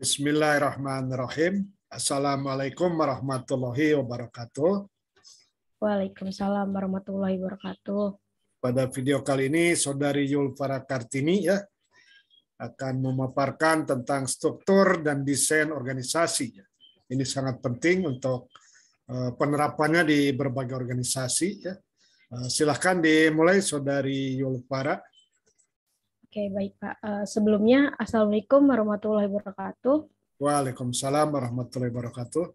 Bismillahirrahmanirrahim. Assalamualaikum warahmatullahi wabarakatuh. Waalaikumsalam warahmatullahi wabarakatuh. Pada video kali ini, Saudari Yulfara Kartini ya akan memaparkan tentang struktur dan desain organisasi. Ini sangat penting untuk eh, penerapannya di berbagai organisasi. Ya. Eh, silahkan dimulai, Saudari Yulfara. Oke, baik Pak. Eh, sebelumnya, Assalamualaikum warahmatullahi wabarakatuh. Waalaikumsalam warahmatullahi wabarakatuh.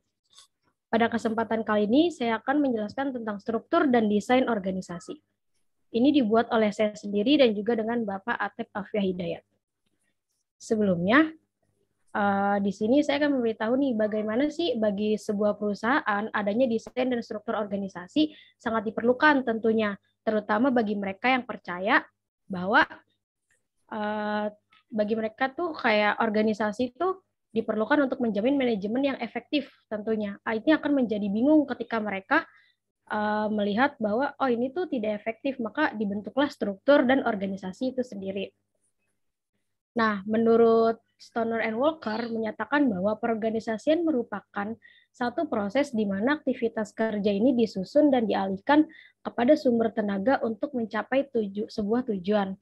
Pada kesempatan kali ini, saya akan menjelaskan tentang struktur dan desain organisasi. Ini dibuat oleh saya sendiri dan juga dengan Bapak Atep Afia Hidayat. Sebelumnya, eh, di sini saya akan memberitahu nih bagaimana sih bagi sebuah perusahaan adanya desain dan struktur organisasi sangat diperlukan tentunya, terutama bagi mereka yang percaya bahwa eh, bagi mereka tuh kayak organisasi tuh diperlukan untuk menjamin manajemen yang efektif tentunya. Ah, ini akan menjadi bingung ketika mereka uh, melihat bahwa oh ini tuh tidak efektif, maka dibentuklah struktur dan organisasi itu sendiri. Nah, menurut Stoner and Walker menyatakan bahwa perorganisasian merupakan satu proses di mana aktivitas kerja ini disusun dan dialihkan kepada sumber tenaga untuk mencapai tuju, sebuah tujuan.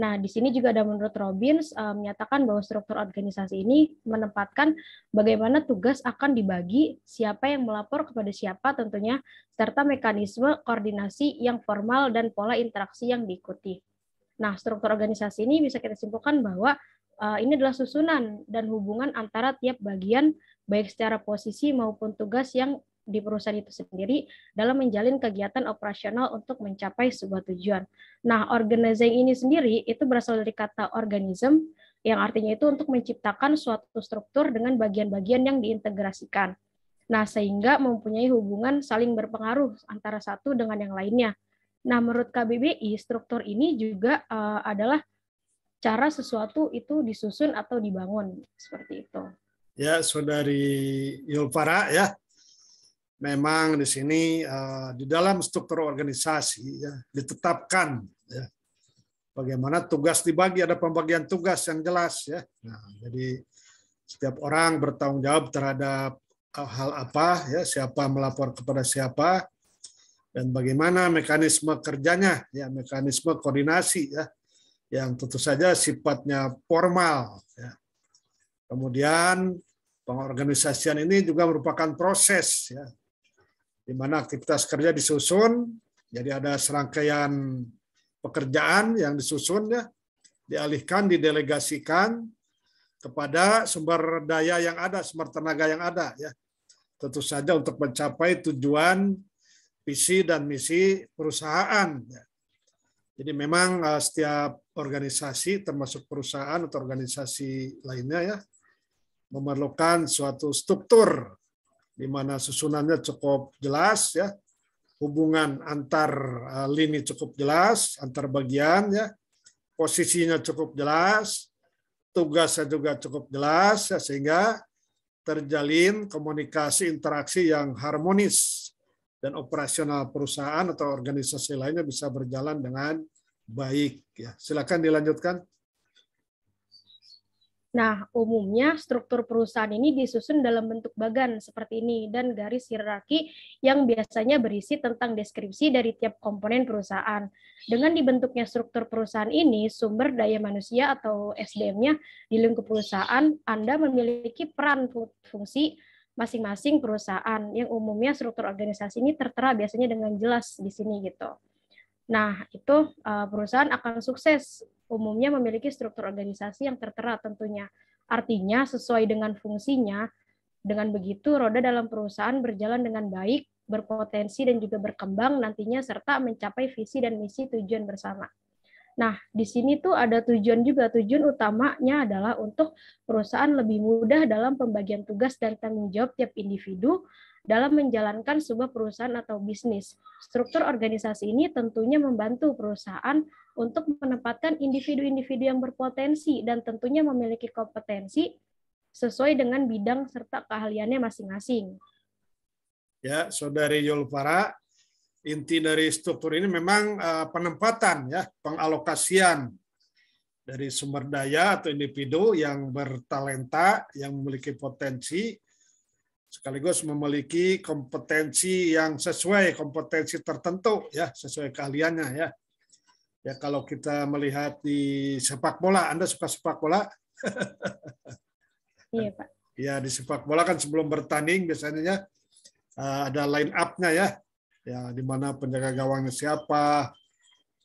Nah, di sini juga ada menurut Robbins uh, menyatakan bahwa struktur organisasi ini menempatkan bagaimana tugas akan dibagi, siapa yang melapor kepada siapa tentunya, serta mekanisme koordinasi yang formal dan pola interaksi yang diikuti. Nah, struktur organisasi ini bisa kita simpulkan bahwa uh, ini adalah susunan dan hubungan antara tiap bagian baik secara posisi maupun tugas yang di perusahaan itu sendiri dalam menjalin kegiatan operasional untuk mencapai sebuah tujuan. Nah, organizing ini sendiri itu berasal dari kata organism yang artinya itu untuk menciptakan suatu struktur dengan bagian-bagian yang diintegrasikan. Nah, sehingga mempunyai hubungan saling berpengaruh antara satu dengan yang lainnya. Nah, menurut KBBI, struktur ini juga uh, adalah cara sesuatu itu disusun atau dibangun seperti itu. Ya, saudari Yulpara ya, memang di sini uh, di dalam struktur organisasi ya ditetapkan ya bagaimana tugas dibagi ada pembagian tugas yang jelas ya. Nah, jadi setiap orang bertanggung jawab terhadap hal apa ya siapa melapor kepada siapa dan bagaimana mekanisme kerjanya ya mekanisme koordinasi ya yang tentu saja sifatnya formal ya. Kemudian pengorganisasian ini juga merupakan proses ya di mana aktivitas kerja disusun, jadi ada serangkaian pekerjaan yang disusun ya, dialihkan, didelegasikan kepada sumber daya yang ada, sumber tenaga yang ada ya. Tentu saja untuk mencapai tujuan visi dan misi perusahaan. Ya. Jadi memang eh, setiap organisasi termasuk perusahaan atau organisasi lainnya ya memerlukan suatu struktur di mana susunannya cukup jelas ya. Hubungan antar uh, lini cukup jelas antar bagian ya. Posisinya cukup jelas tugasnya juga cukup jelas ya sehingga terjalin komunikasi interaksi yang harmonis dan operasional perusahaan atau organisasi lainnya bisa berjalan dengan baik ya. Silakan dilanjutkan Nah, umumnya struktur perusahaan ini disusun dalam bentuk bagan seperti ini dan garis hierarki yang biasanya berisi tentang deskripsi dari tiap komponen perusahaan. Dengan dibentuknya struktur perusahaan ini, sumber daya manusia atau SDM-nya di lingkup perusahaan, Anda memiliki peran fungsi masing-masing perusahaan yang umumnya struktur organisasi ini tertera biasanya dengan jelas di sini gitu. Nah, itu eh, perusahaan akan sukses umumnya memiliki struktur organisasi yang tertera tentunya. Artinya sesuai dengan fungsinya, dengan begitu roda dalam perusahaan berjalan dengan baik, berpotensi dan juga berkembang nantinya serta mencapai visi dan misi tujuan bersama. Nah, di sini tuh ada tujuan juga. Tujuan utamanya adalah untuk perusahaan lebih mudah dalam pembagian tugas dan tanggung jawab tiap individu dalam menjalankan sebuah perusahaan atau bisnis. Struktur organisasi ini tentunya membantu perusahaan untuk menempatkan individu-individu yang berpotensi dan tentunya memiliki kompetensi sesuai dengan bidang serta keahliannya masing-masing. Ya, Saudari Yulfara, inti dari struktur ini memang uh, penempatan ya, pengalokasian dari sumber daya atau individu yang bertalenta, yang memiliki potensi, sekaligus memiliki kompetensi yang sesuai kompetensi tertentu ya sesuai keahliannya ya ya kalau kita melihat di sepak bola Anda suka sepak bola iya pak ya di sepak bola kan sebelum bertanding biasanya eh, ada line up-nya ya ya di mana penjaga gawangnya siapa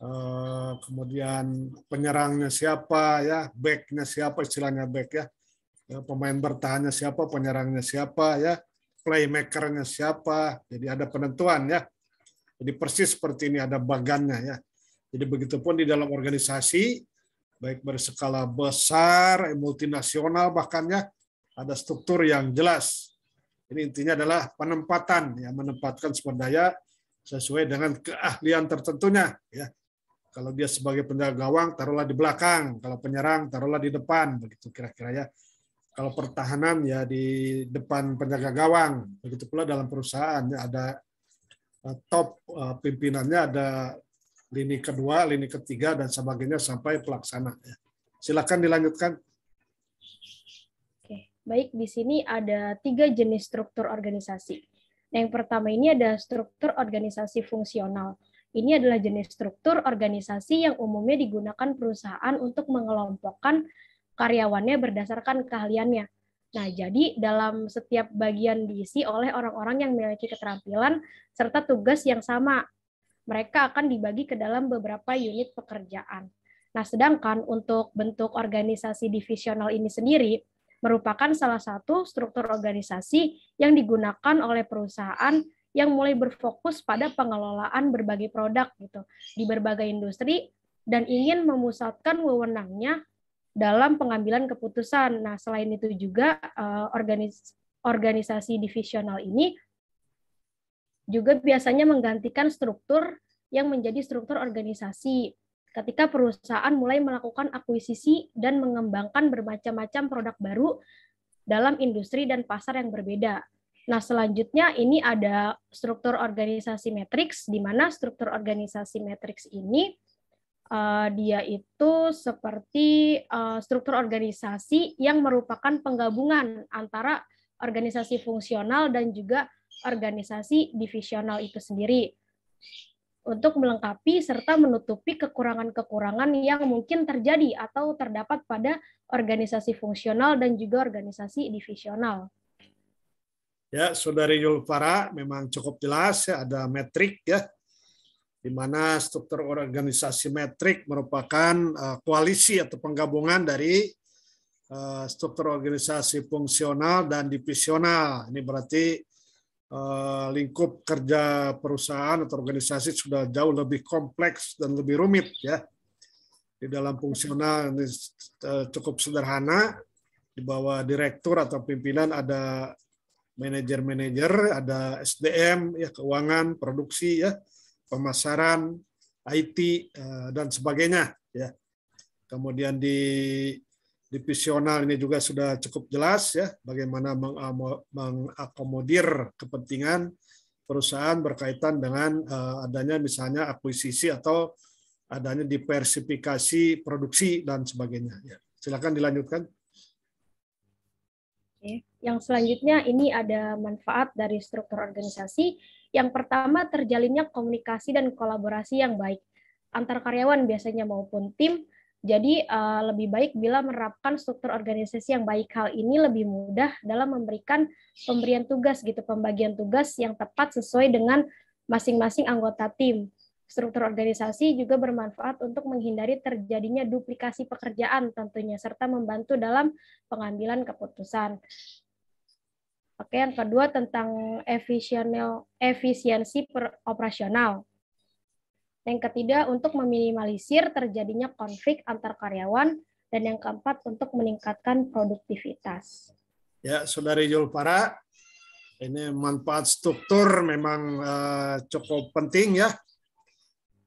eh, kemudian penyerangnya siapa ya backnya siapa istilahnya back ya ya, pemain bertahannya siapa, penyerangnya siapa, ya, playmakernya siapa. Jadi ada penentuan ya. Jadi persis seperti ini ada bagannya ya. Jadi begitupun di dalam organisasi baik berskala besar, multinasional bahkan ya ada struktur yang jelas. Ini intinya adalah penempatan ya menempatkan sumber daya sesuai dengan keahlian tertentunya ya. Kalau dia sebagai penjaga gawang taruhlah di belakang, kalau penyerang taruhlah di depan begitu kira-kira ya kalau pertahanan ya di depan penjaga gawang. Begitu pula dalam perusahaan ya ada eh, top eh, pimpinannya ada lini kedua, lini ketiga dan sebagainya sampai pelaksana. Silakan dilanjutkan. Oke, baik di sini ada tiga jenis struktur organisasi. Yang pertama ini ada struktur organisasi fungsional. Ini adalah jenis struktur organisasi yang umumnya digunakan perusahaan untuk mengelompokkan karyawannya berdasarkan keahliannya. Nah, jadi dalam setiap bagian diisi oleh orang-orang yang memiliki keterampilan serta tugas yang sama. Mereka akan dibagi ke dalam beberapa unit pekerjaan. Nah, sedangkan untuk bentuk organisasi divisional ini sendiri merupakan salah satu struktur organisasi yang digunakan oleh perusahaan yang mulai berfokus pada pengelolaan berbagai produk gitu di berbagai industri dan ingin memusatkan wewenangnya dalam pengambilan keputusan. Nah, selain itu juga organis organisasi divisional ini juga biasanya menggantikan struktur yang menjadi struktur organisasi ketika perusahaan mulai melakukan akuisisi dan mengembangkan bermacam-macam produk baru dalam industri dan pasar yang berbeda. Nah, selanjutnya ini ada struktur organisasi matriks, di mana struktur organisasi matriks ini uh, dia itu seperti uh, struktur organisasi yang merupakan penggabungan antara organisasi fungsional dan juga organisasi divisional itu sendiri untuk melengkapi serta menutupi kekurangan-kekurangan yang mungkin terjadi atau terdapat pada organisasi fungsional dan juga organisasi divisional. Ya, Saudari Yulfara memang cukup jelas ya ada metrik ya di mana struktur organisasi metrik merupakan uh, koalisi atau penggabungan dari uh, struktur organisasi fungsional dan divisional. Ini berarti lingkup kerja perusahaan atau organisasi sudah jauh lebih kompleks dan lebih rumit ya. Di dalam fungsional ini cukup sederhana, di bawah direktur atau pimpinan ada manajer-manajer, ada SDM ya keuangan, produksi ya pemasaran, IT eh, dan sebagainya ya. Kemudian di divisional ini juga sudah cukup jelas ya bagaimana mengakomodir kepentingan perusahaan berkaitan dengan eh, adanya misalnya akuisisi atau adanya diversifikasi produksi dan sebagainya ya. Silakan dilanjutkan. Yang selanjutnya ini ada manfaat dari struktur organisasi yang pertama, terjalinnya komunikasi dan kolaborasi yang baik antar karyawan biasanya maupun tim. Jadi uh, lebih baik bila menerapkan struktur organisasi yang baik. Hal ini lebih mudah dalam memberikan pemberian tugas gitu, pembagian tugas yang tepat sesuai dengan masing-masing anggota tim. Struktur organisasi juga bermanfaat untuk menghindari terjadinya duplikasi pekerjaan tentunya serta membantu dalam pengambilan keputusan. Oke, yang kedua tentang efisiensi operasional. Yang ketiga untuk meminimalisir terjadinya konflik antar karyawan dan yang keempat untuk meningkatkan produktivitas. Ya, Saudari Julpara, ini manfaat struktur memang uh, cukup penting ya.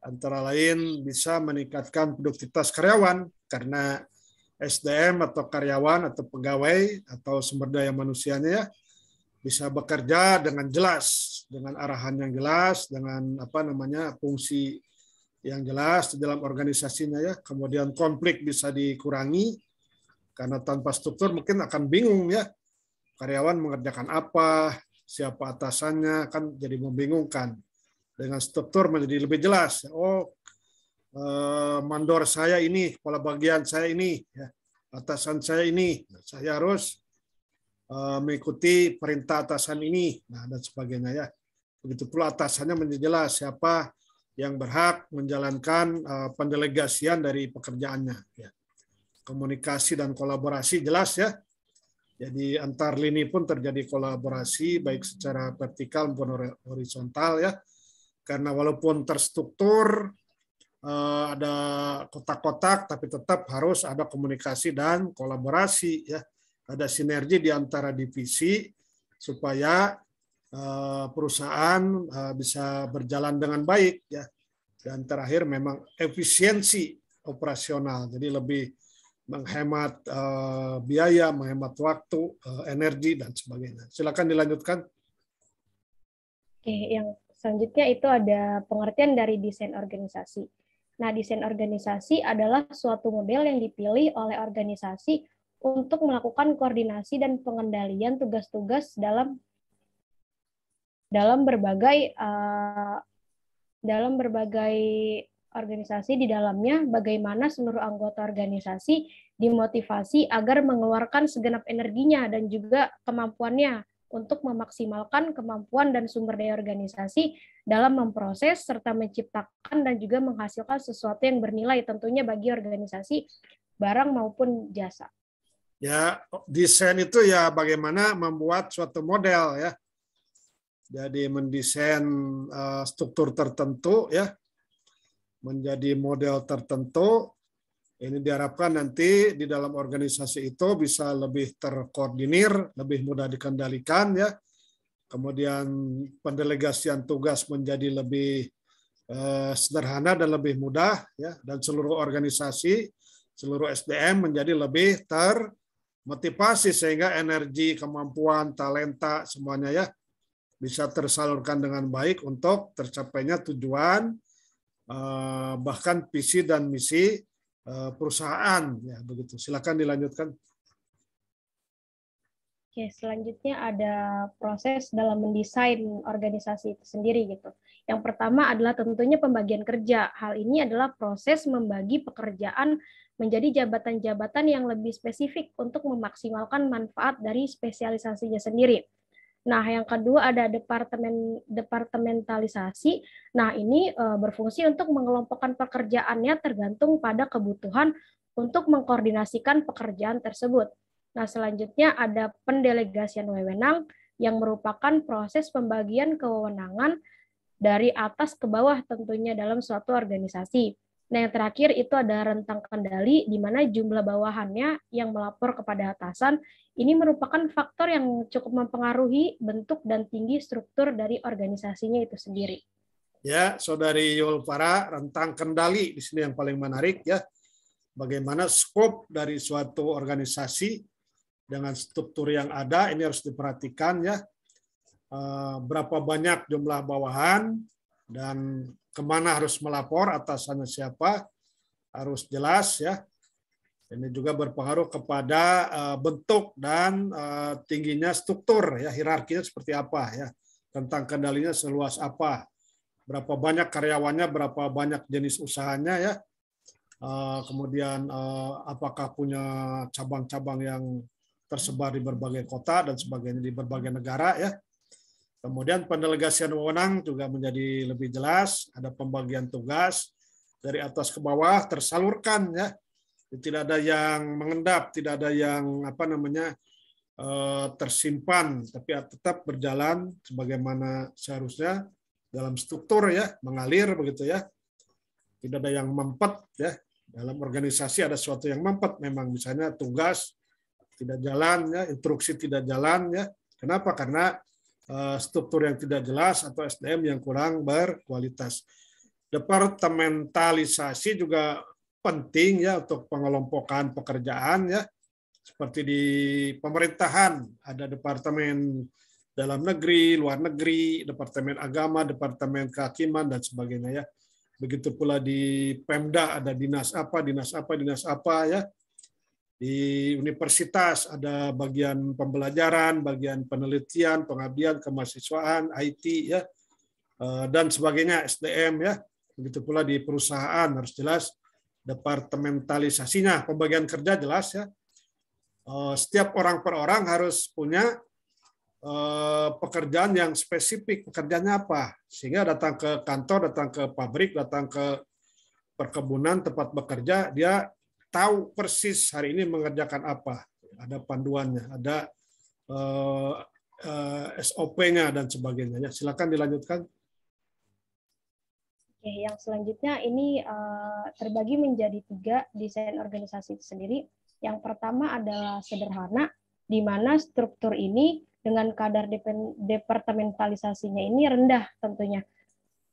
Antara lain bisa meningkatkan produktivitas karyawan karena SDM atau karyawan atau pegawai atau sumber daya manusianya ya bisa bekerja dengan jelas, dengan arahan yang jelas, dengan apa namanya fungsi yang jelas di dalam organisasinya ya. Kemudian konflik bisa dikurangi karena tanpa struktur mungkin akan bingung ya. Karyawan mengerjakan apa, siapa atasannya kan jadi membingungkan. Dengan struktur menjadi lebih jelas. Oh, eh, mandor saya ini, kepala bagian saya ini, ya. atasan saya ini. Saya harus eh, mengikuti perintah atasan ini, nah dan sebagainya ya. Begitu pula atasannya menjadi jelas siapa yang berhak menjalankan uh, pendelegasian dari pekerjaannya. Ya. Komunikasi dan kolaborasi jelas ya. Jadi antar lini pun terjadi kolaborasi baik secara vertikal maupun horizontal ya. Karena walaupun terstruktur uh, ada kotak-kotak tapi tetap harus ada komunikasi dan kolaborasi ya. Ada sinergi di antara divisi supaya Eh, perusahaan eh, bisa berjalan dengan baik ya. Dan terakhir memang efisiensi operasional. Jadi lebih menghemat eh, biaya, menghemat waktu, energi dan sebagainya. Silakan dilanjutkan. Oke, yang selanjutnya itu ada pengertian dari desain organisasi. Nah, desain organisasi adalah suatu model yang dipilih oleh organisasi untuk melakukan koordinasi dan pengendalian tugas-tugas dalam dalam berbagai uh, dalam berbagai organisasi di dalamnya bagaimana seluruh anggota organisasi dimotivasi agar mengeluarkan segenap energinya dan juga kemampuannya untuk memaksimalkan kemampuan dan sumber daya organisasi dalam memproses serta menciptakan dan juga menghasilkan sesuatu yang bernilai tentunya bagi organisasi barang maupun jasa. Ya, desain itu ya bagaimana membuat suatu model ya jadi mendesain uh, struktur tertentu ya. Menjadi model tertentu. Ini diharapkan nanti di dalam organisasi itu bisa lebih terkoordinir, lebih mudah dikendalikan ya. Kemudian pendelegasian tugas menjadi lebih uh, sederhana dan lebih mudah ya. Dan seluruh organisasi, seluruh SDM menjadi lebih termotivasi sehingga energi, kemampuan, talenta semuanya ya bisa tersalurkan dengan baik untuk tercapainya tujuan eh, bahkan visi dan misi eh, perusahaan ya begitu silakan dilanjutkan Oke, selanjutnya ada proses dalam mendesain organisasi itu sendiri gitu. Yang pertama adalah tentunya pembagian kerja. Hal ini adalah proses membagi pekerjaan menjadi jabatan-jabatan yang lebih spesifik untuk memaksimalkan manfaat dari spesialisasinya sendiri. Nah, yang kedua ada departemen departementalisasi. Nah, ini e, berfungsi untuk mengelompokkan pekerjaannya tergantung pada kebutuhan untuk mengkoordinasikan pekerjaan tersebut. Nah, selanjutnya ada pendelegasian wewenang yang merupakan proses pembagian kewenangan dari atas ke bawah tentunya dalam suatu organisasi. Nah, yang terakhir itu ada rentang kendali di mana jumlah bawahannya yang melapor kepada atasan ini merupakan faktor yang cukup mempengaruhi bentuk dan tinggi struktur dari organisasinya itu sendiri. Ya, Saudari Yulpara, rentang kendali di sini yang paling menarik ya. Bagaimana skop dari suatu organisasi dengan struktur yang ada ini harus diperhatikan ya. Eh, berapa banyak jumlah bawahan dan ke mana harus melapor, atasannya siapa, harus jelas ya. Ini juga berpengaruh kepada uh, bentuk dan uh, tingginya struktur ya hierarkinya seperti apa ya tentang kendalinya seluas apa berapa banyak karyawannya berapa banyak jenis usahanya ya uh, kemudian apakah punya cabang-cabang yang tersebar di berbagai kota dan sebagainya di berbagai negara ya Kemudian pendelegasian wewenang juga menjadi lebih jelas, ada pembagian tugas dari atas ke bawah tersalurkan ya. Tidak ada yang mengendap, tidak ada yang apa namanya eh, tersimpan, tapi tetap berjalan sebagaimana seharusnya dalam struktur ya, mengalir begitu ya. Tidak ada yang mempet ya. Dalam organisasi ada sesuatu yang mempet memang misalnya tugas tidak jalan ya, instruksi tidak jalan ya. Kenapa? Karena Eh, struktur yang tidak jelas atau SDM yang kurang berkualitas. Departementalisasi juga penting ya untuk pengelompokan pekerjaan ya. Seperti di pemerintahan ada departemen dalam negeri, luar negeri, departemen agama, departemen kehakiman dan sebagainya ya. Begitu pula di Pemda ada dinas apa, dinas apa, dinas apa ya. Di universitas ada bagian pembelajaran, bagian penelitian, pengabdian, kemahasiswaan, IT ya eh, dan sebagainya SDM ya. Begitu pula di perusahaan harus jelas departementalisasinya, pembagian kerja jelas ya. Eh, setiap orang per orang harus punya eh, pekerjaan yang spesifik, pekerjaannya apa. Sehingga datang ke kantor, datang ke pabrik, datang ke perkebunan tempat bekerja, dia tahu persis hari ini mengerjakan apa. Ada panduannya, ada uh, SOP-nya dan sebagainya. Ya, silakan dilanjutkan. Oke, yang selanjutnya ini uh, terbagi menjadi tiga desain organisasi itu sendiri. Yang pertama adalah sederhana, di mana struktur ini dengan kadar departementalisasinya ini rendah tentunya.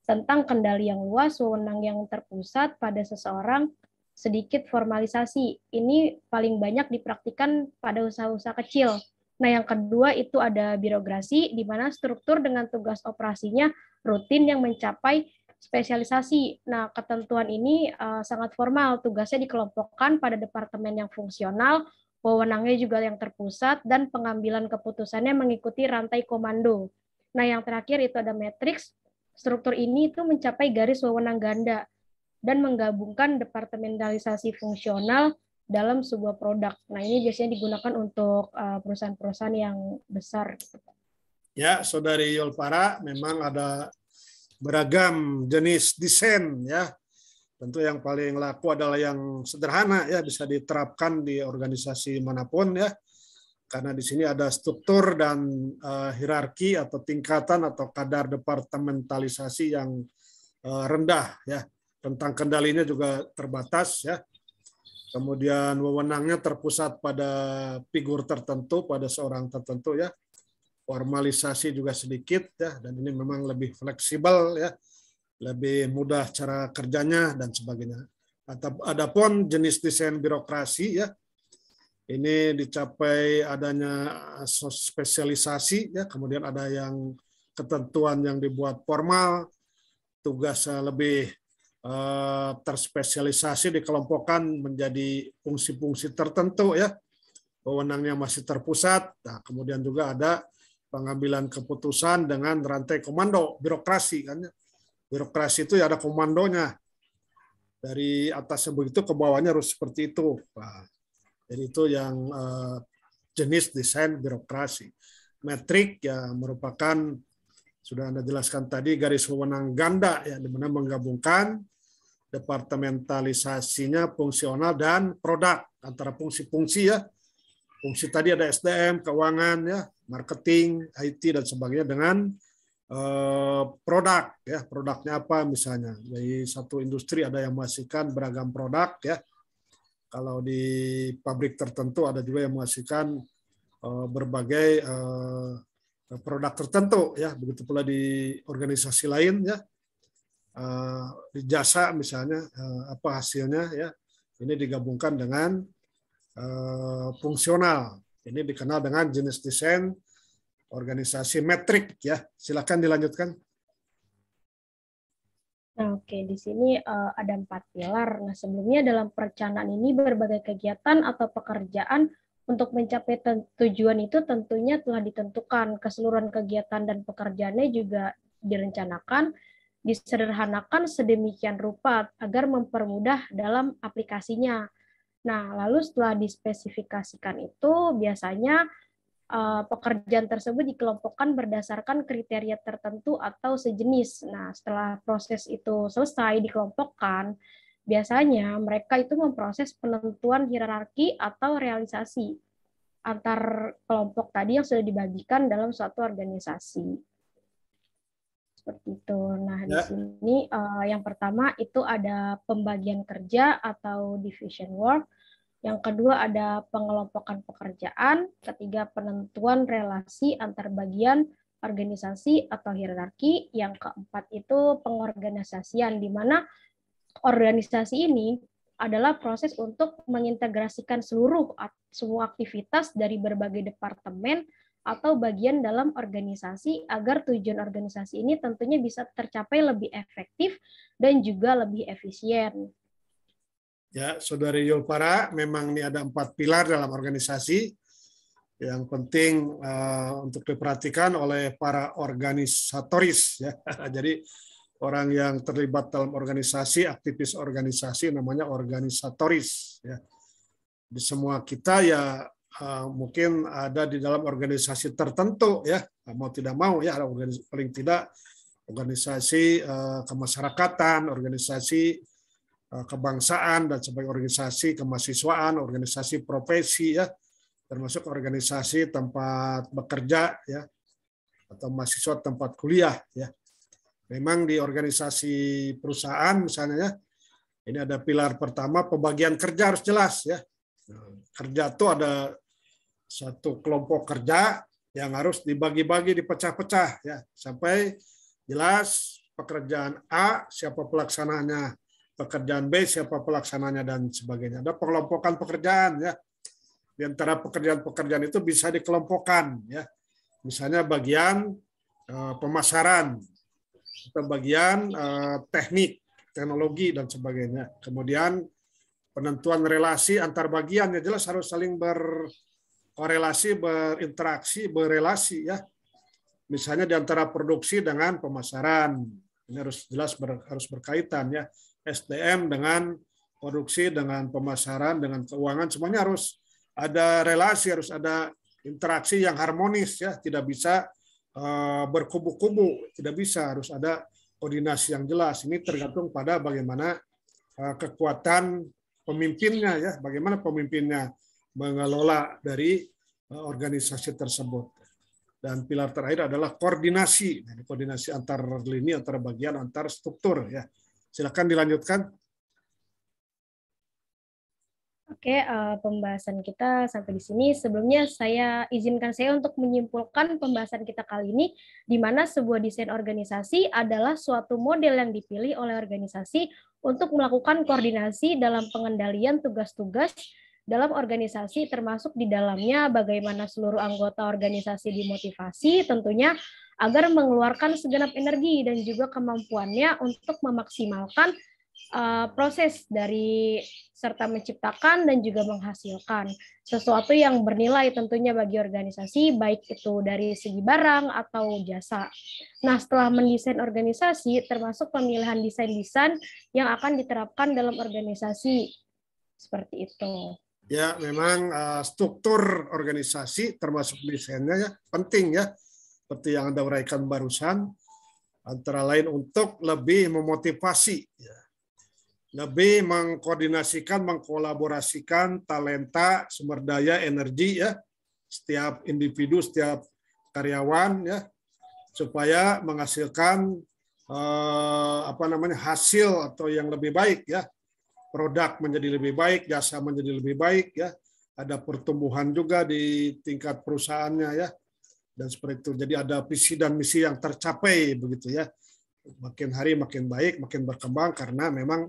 Tentang kendali yang luas, wewenang yang terpusat pada seseorang, sedikit formalisasi. Ini paling banyak dipraktikkan pada usaha-usaha kecil. Nah, yang kedua itu ada birokrasi, di mana struktur dengan tugas operasinya rutin yang mencapai spesialisasi. Nah, ketentuan ini uh, sangat formal, tugasnya dikelompokkan pada departemen yang fungsional, wewenangnya juga yang terpusat, dan pengambilan keputusannya mengikuti rantai komando. Nah, yang terakhir itu ada matriks. Struktur ini itu mencapai garis wewenang ganda dan menggabungkan departementalisasi fungsional dalam sebuah produk. Nah, ini biasanya digunakan untuk uh, perusahaan-perusahaan yang besar. Ya, Saudari Yolpara, memang ada beragam jenis desain ya. Tentu yang paling laku adalah yang sederhana ya, bisa diterapkan di organisasi mana pun ya. Karena di sini ada struktur dan uh, hierarki atau tingkatan atau kadar departementalisasi yang uh, rendah ya tentang kendalinya juga terbatas ya. Kemudian wewenangnya terpusat pada figur tertentu, pada seorang tertentu ya. Formalisasi juga sedikit ya dan ini memang lebih fleksibel ya. Lebih mudah cara kerjanya dan sebagainya. Adapun jenis desain birokrasi ya ini dicapai adanya spesialisasi ya kemudian ada yang ketentuan yang dibuat formal tugas lebih Eh, terspesialisasi dikelompokkan menjadi fungsi-fungsi tertentu ya wewenangnya masih terpusat nah, kemudian juga ada pengambilan keputusan dengan rantai komando birokrasi kan ya. birokrasi itu ya ada komandonya dari atas begitu ke bawahnya harus seperti itu nah, jadi itu yang uh, jenis desain birokrasi metrik ya merupakan sudah anda jelaskan tadi garis wewenang ganda ya di mana menggabungkan departementalisasinya fungsional dan produk antara fungsi-fungsi ya. Fungsi tadi ada SDM, keuangan ya, marketing, IT dan sebagainya dengan eh, produk ya. Produknya apa misalnya. Jadi satu industri ada yang menghasilkan beragam produk ya. Kalau di pabrik tertentu ada juga yang menghasilkan eh, berbagai eh, produk tertentu ya. Begitu pula di organisasi lain ya Eh, di jasa misalnya eh, apa hasilnya ya ini digabungkan dengan uh, fungsional ini dikenal dengan jenis desain organisasi metrik ya silakan dilanjutkan Nah, oke, di sini uh, ada empat pilar. Nah, sebelumnya dalam perencanaan ini berbagai kegiatan atau pekerjaan untuk mencapai tujuan itu tentunya telah ditentukan. Keseluruhan kegiatan dan pekerjaannya juga direncanakan disederhanakan sedemikian rupa agar mempermudah dalam aplikasinya. Nah, lalu setelah dispesifikasikan itu biasanya uh, pekerjaan tersebut dikelompokkan berdasarkan kriteria tertentu atau sejenis. Nah, setelah proses itu selesai dikelompokkan, biasanya mereka itu memproses penentuan hierarki atau realisasi antar kelompok tadi yang sudah dibagikan dalam suatu organisasi seperti itu. Nah, ya. di sini uh, yang pertama itu ada pembagian kerja atau division work. Yang kedua ada pengelompokan pekerjaan. Ketiga penentuan relasi antar bagian organisasi atau hierarki. Yang keempat itu pengorganisasian di mana organisasi ini adalah proses untuk mengintegrasikan seluruh semua aktivitas dari berbagai departemen atau bagian dalam organisasi agar tujuan organisasi ini tentunya bisa tercapai lebih efektif dan juga lebih efisien. Ya, Saudari Yulpara, memang ini ada empat pilar dalam organisasi yang penting uh, untuk diperhatikan oleh para organisatoris ya. Jadi orang yang terlibat dalam organisasi, aktivis organisasi namanya organisatoris ya. Di semua kita ya uh, mungkin ada di dalam organisasi tertentu ya, mau tidak mau ya paling tidak organisasi uh, kemasyarakatan, organisasi kebangsaan dan sebagai organisasi kemahasiswaan, organisasi profesi ya termasuk organisasi tempat bekerja ya atau mahasiswa tempat kuliah ya. Memang di organisasi perusahaan misalnya ya, ini ada pilar pertama pembagian kerja harus jelas ya. Kerja itu ada satu kelompok kerja yang harus dibagi-bagi dipecah-pecah ya sampai jelas pekerjaan A siapa pelaksananya, pekerjaan B siapa pelaksananya dan sebagainya. Ada pengelompokan pekerjaan ya di antara pekerjaan-pekerjaan itu bisa dikelompokkan ya. Misalnya bagian uh, pemasaran atau bagian uh, teknik, teknologi dan sebagainya. Kemudian penentuan relasi antar bagian ya jelas harus saling berkorelasi, berinteraksi, berelasi ya. Misalnya di antara produksi dengan pemasaran. Ini harus jelas ber, harus berkaitan ya. SDM dengan produksi dengan pemasaran dengan keuangan semuanya harus ada relasi, harus ada interaksi yang harmonis ya, tidak bisa uh, berkubu-kubu, tidak bisa, harus ada koordinasi yang jelas. Ini tergantung pada bagaimana uh, kekuatan pemimpinnya ya, bagaimana pemimpinnya mengelola dari uh, organisasi tersebut. Dan pilar terakhir adalah koordinasi, Jadi, koordinasi antar lini, antar bagian, antar struktur ya. Silakan dilanjutkan. Oke, uh, pembahasan kita sampai di sini. Sebelumnya saya izinkan saya untuk menyimpulkan pembahasan kita kali ini, di mana sebuah desain organisasi adalah suatu model yang dipilih oleh organisasi untuk melakukan koordinasi dalam pengendalian tugas-tugas dalam organisasi, termasuk di dalamnya bagaimana seluruh anggota organisasi dimotivasi tentunya agar mengeluarkan segenap energi dan juga kemampuannya untuk memaksimalkan uh, proses dari serta menciptakan dan juga menghasilkan sesuatu yang bernilai tentunya bagi organisasi baik itu dari segi barang atau jasa. Nah, setelah mendesain organisasi termasuk pemilihan desain-desain yang akan diterapkan dalam organisasi seperti itu. Ya, memang uh, struktur organisasi termasuk desainnya ya penting ya. Seperti yang Anda uraikan barusan antara lain untuk lebih memotivasi ya. Lebih mengkoordinasikan, mengkolaborasikan talenta, sumber daya, energi ya. Setiap individu, setiap karyawan ya. Supaya menghasilkan eh, apa namanya hasil atau yang lebih baik ya. Produk menjadi lebih baik, jasa menjadi lebih baik ya. Ada pertumbuhan juga di tingkat perusahaannya ya dan seperti itu jadi ada visi dan misi yang tercapai begitu ya makin hari makin baik makin berkembang karena memang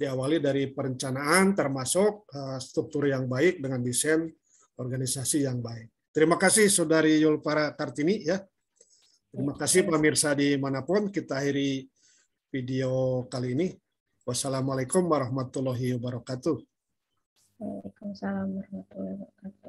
diawali dari perencanaan termasuk eh, struktur yang baik dengan desain organisasi yang baik. Terima kasih Saudari Yulpara Kartini ya. Terima kasih pemirsa di mana pun kita akhiri video kali ini. Wassalamualaikum warahmatullahi wabarakatuh. Waalaikumsalam warahmatullahi wabarakatuh.